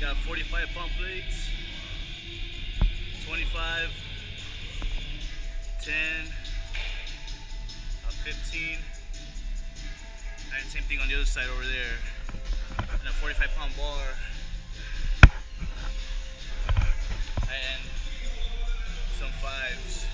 got 45 pump plates, 25, 10, a 15, and same thing on the other side over there. And a 45 pound bar. And some fives.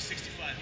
65.